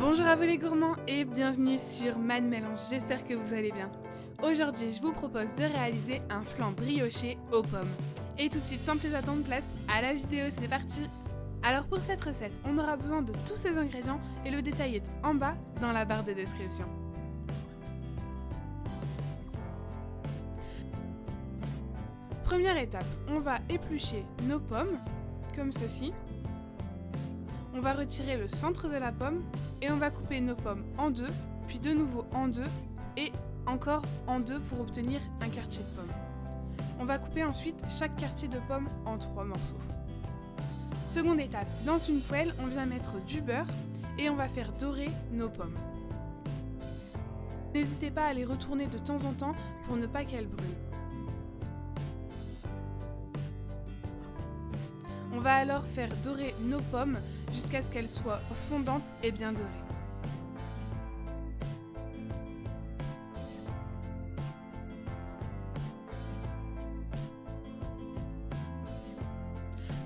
Bonjour à vous les gourmands et bienvenue sur Mad Mélange, j'espère que vous allez bien. Aujourd'hui je vous propose de réaliser un flan brioché aux pommes. Et tout de suite sans plus attendre place à la vidéo, c'est parti Alors pour cette recette, on aura besoin de tous ces ingrédients et le détail est en bas dans la barre de description. Première étape, on va éplucher nos pommes, comme ceci. On va retirer le centre de la pomme et on va couper nos pommes en deux, puis de nouveau en deux et encore en deux pour obtenir un quartier de pomme. On va couper ensuite chaque quartier de pomme en trois morceaux. Seconde étape, dans une poêle, on vient mettre du beurre et on va faire dorer nos pommes. N'hésitez pas à les retourner de temps en temps pour ne pas qu'elles brûlent. On va alors faire dorer nos pommes jusqu'à ce qu'elles soient fondantes et bien dorées.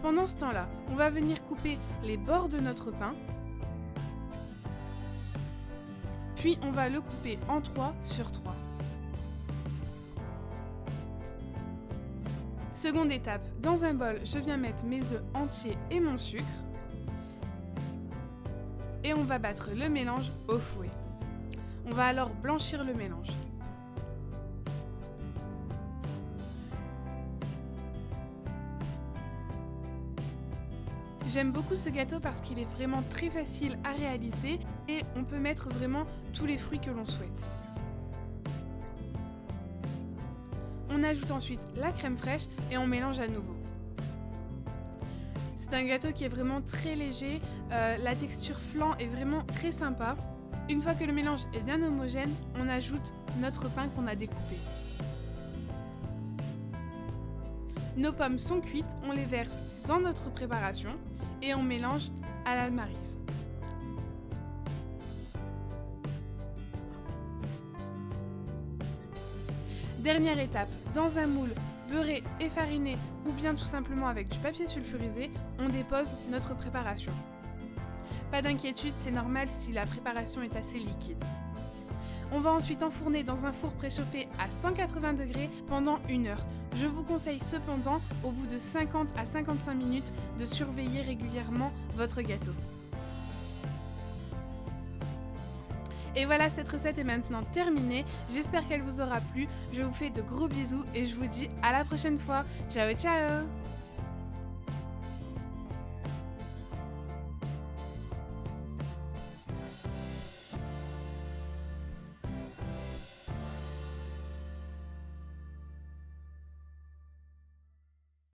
Pendant ce temps-là, on va venir couper les bords de notre pain. Puis on va le couper en 3 sur 3. Seconde étape, dans un bol, je viens mettre mes œufs entiers et mon sucre. Et on va battre le mélange au fouet. On va alors blanchir le mélange. J'aime beaucoup ce gâteau parce qu'il est vraiment très facile à réaliser et on peut mettre vraiment tous les fruits que l'on souhaite. On ajoute ensuite la crème fraîche et on mélange à nouveau. C'est un gâteau qui est vraiment très léger, euh, la texture flan est vraiment très sympa. Une fois que le mélange est bien homogène, on ajoute notre pain qu'on a découpé. Nos pommes sont cuites, on les verse dans notre préparation et on mélange à la marise. Dernière étape, dans un moule beurré et fariné ou bien tout simplement avec du papier sulfurisé, on dépose notre préparation. Pas d'inquiétude, c'est normal si la préparation est assez liquide. On va ensuite enfourner dans un four préchauffé à 180 degrés pendant une heure. Je vous conseille cependant, au bout de 50 à 55 minutes, de surveiller régulièrement votre gâteau. Et voilà, cette recette est maintenant terminée. J'espère qu'elle vous aura plu. Je vous fais de gros bisous et je vous dis à la prochaine fois. Ciao ciao